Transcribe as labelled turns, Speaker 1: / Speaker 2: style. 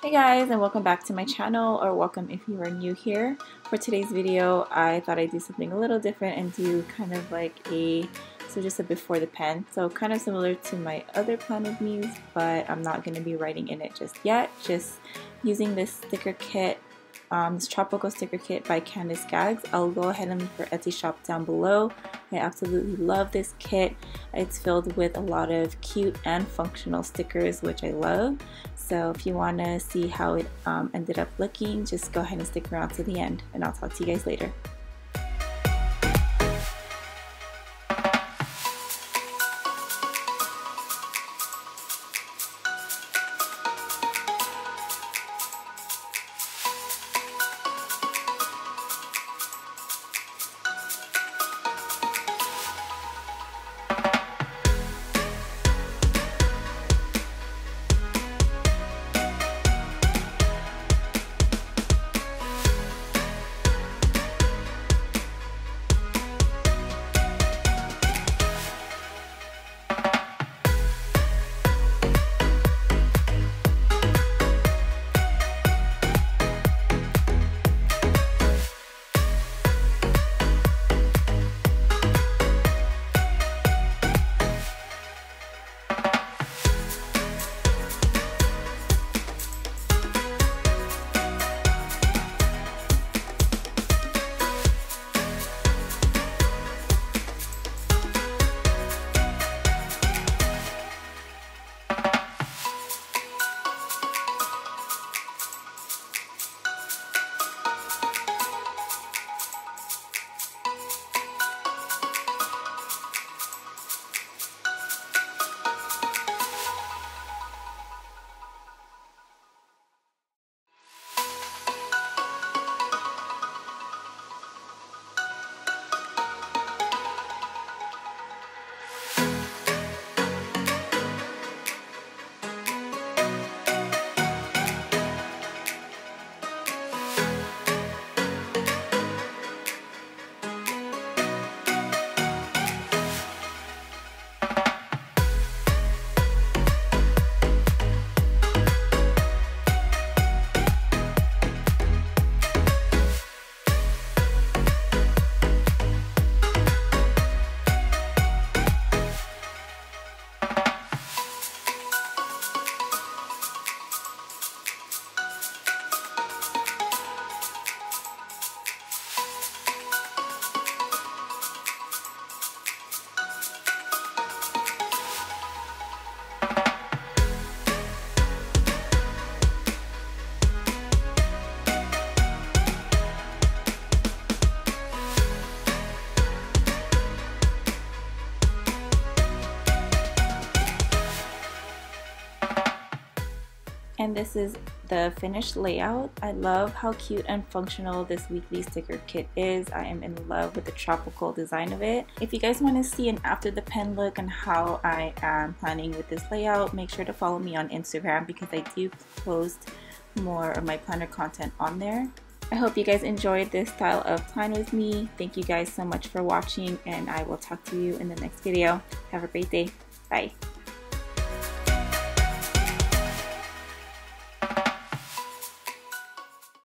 Speaker 1: Hey guys and welcome back to my channel or welcome if you are new here. For today's video I thought I'd do something a little different and do kind of like a so just a before the pen so kind of similar to my other plan with me's but I'm not going to be writing in it just yet just using this sticker kit um, this tropical sticker kit by Candice Gags. I'll go ahead and link her Etsy shop down below. I absolutely love this kit. It's filled with a lot of cute and functional stickers, which I love. So if you want to see how it um, ended up looking, just go ahead and stick around to the end, and I'll talk to you guys later. And this is the finished layout. I love how cute and functional this weekly sticker kit is. I am in love with the tropical design of it. If you guys want to see an after the pen look and how I am planning with this layout, make sure to follow me on Instagram because I do post more of my planner content on there. I hope you guys enjoyed this style of plan with me. Thank you guys so much for watching and I will talk to you in the next video. Have a great day. Bye.